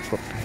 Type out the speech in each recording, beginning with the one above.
from.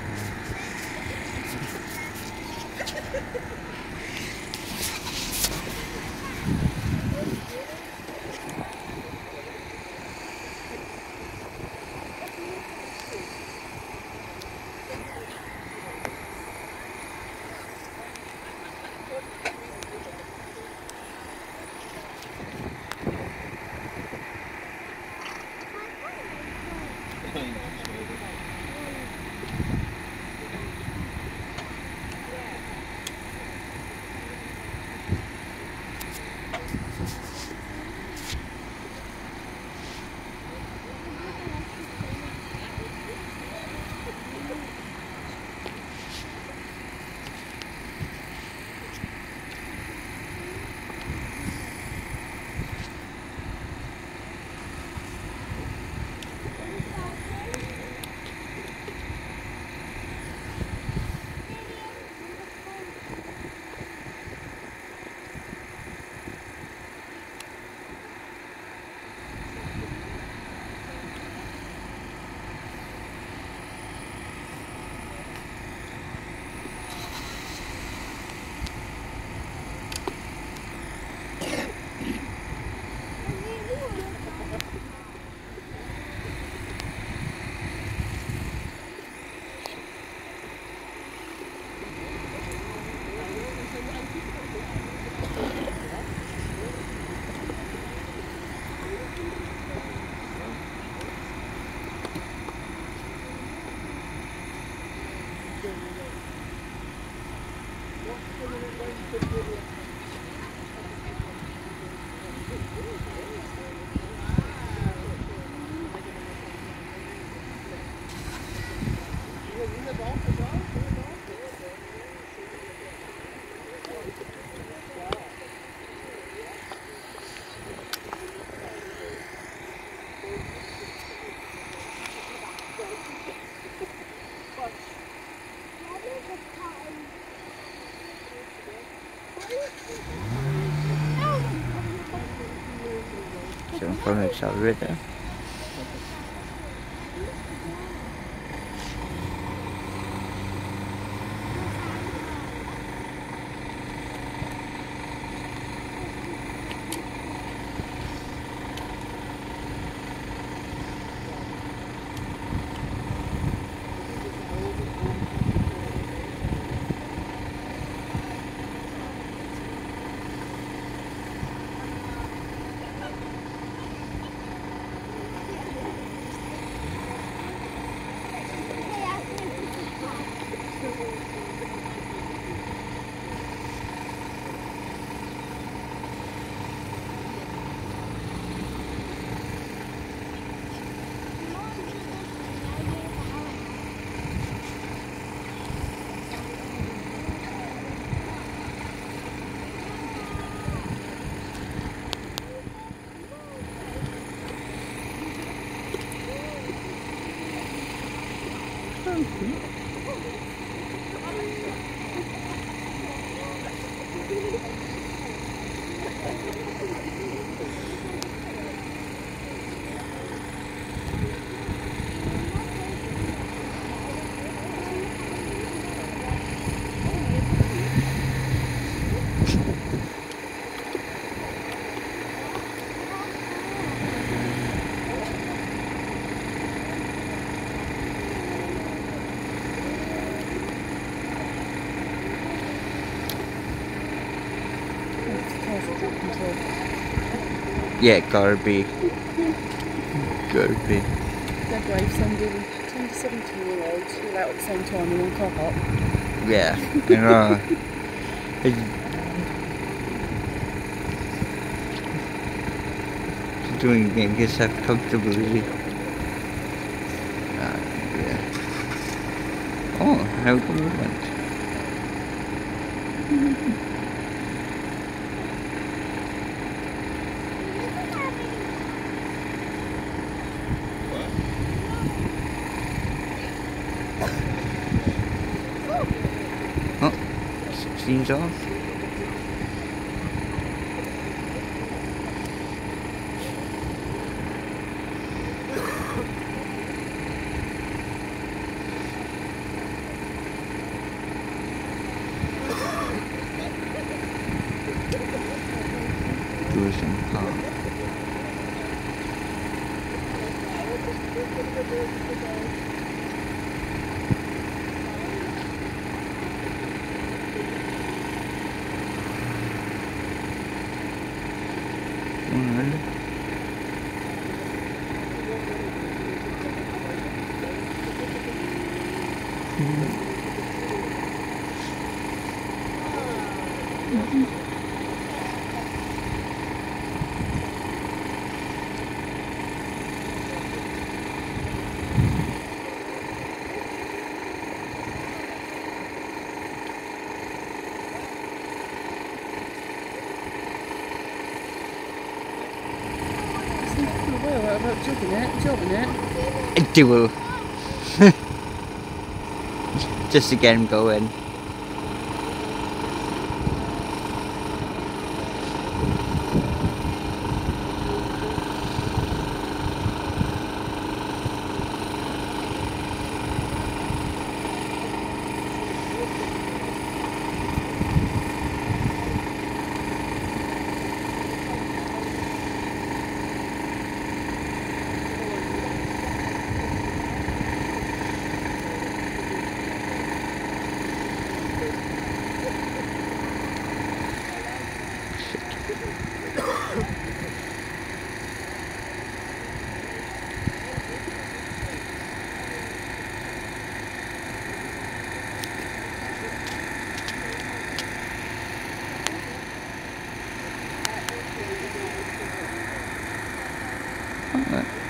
Thank you. C'è un po' nel salvete. Yeah, gotta be. Gotta be. Dead brave sending 10 to 17 year olds all out at the same time in one car park. Yeah, you know. It's doing again, get yourself comfortable, is? Ah, yeah. Oh, how good movement. Oh, 就。öyle. About jogging it? Jogging it? dual. Just to get him going. Alright.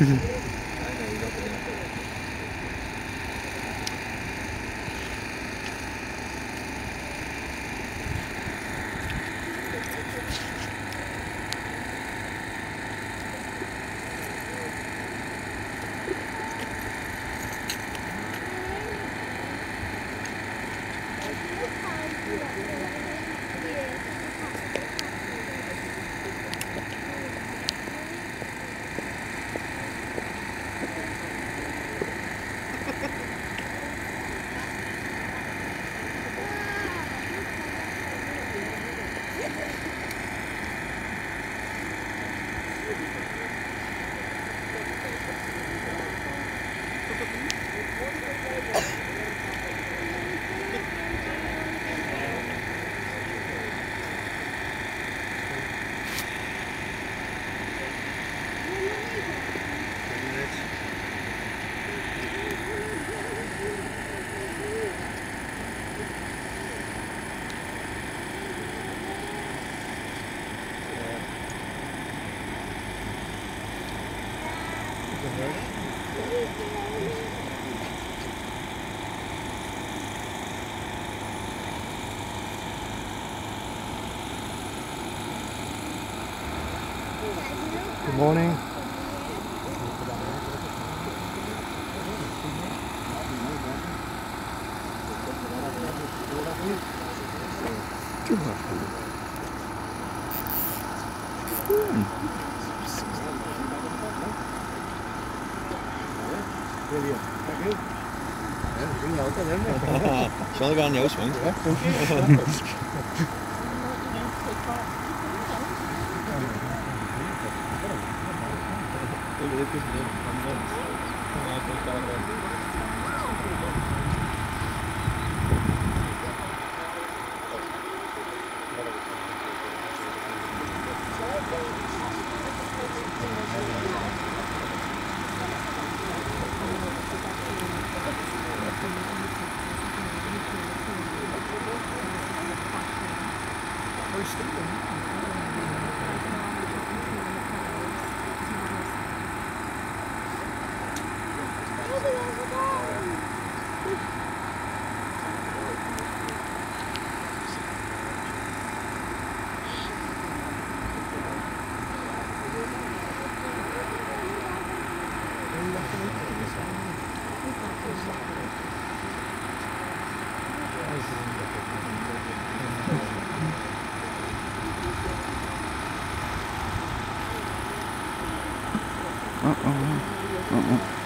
Okay. Good morning. Too much. Should only go on the O swing. कुछ Uh-oh. Uh-oh.